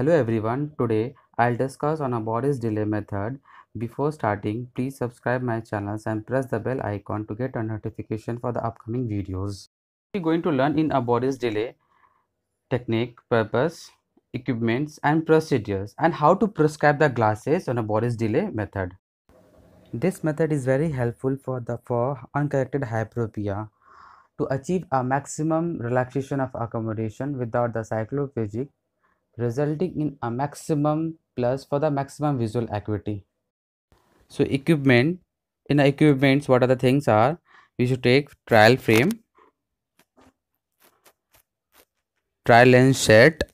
Hello everyone, today I'll discuss on a Borish delay method. Before starting, please subscribe my channels and press the bell icon to get a notification for the upcoming videos. We're going to learn in a Borish delay technique, purpose, equipments and procedures and how to prescribe the glasses on a Borish delay method. This method is very helpful for the for uncorrected hyperopia to achieve a maximum relaxation of accommodation without the cycloplegic resulting in a maximum plus for the maximum visual acuity. So equipment in the equipments what are the things are we should take trial frame trial lens set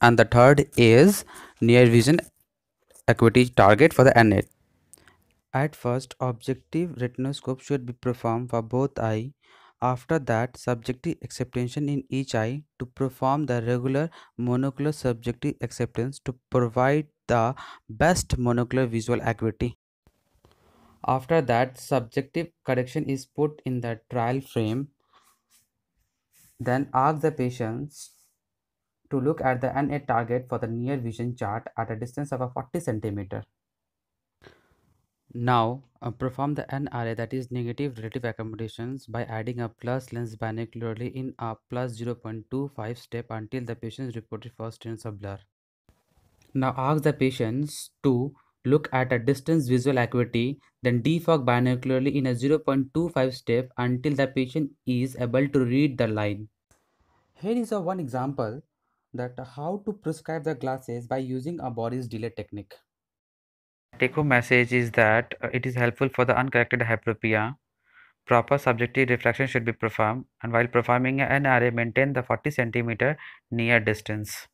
and the third is near vision acuity target for the NA. At first objective retinoscope should be performed for both eye after that, subjective acceptation in each eye to perform the regular monocular subjective acceptance to provide the best monocular visual acuity. After that, subjective correction is put in the trial frame. Then ask the patients to look at the NA target for the near vision chart at a distance of a 40 centimeter. Now uh, perform the NRA that is negative relative accommodations by adding a plus lens binocularly in a plus 0.25 step until the patient's reported first sense of blur. Now ask the patients to look at a distance visual acuity then defog binocularly in a 0.25 step until the patient is able to read the line. Here is a one example that how to prescribe the glasses by using a Borish delay technique take home message is that uh, it is helpful for the uncorrected hyperopia. Proper subjective refraction should be performed and while performing an NRA maintain the 40 centimeter near distance.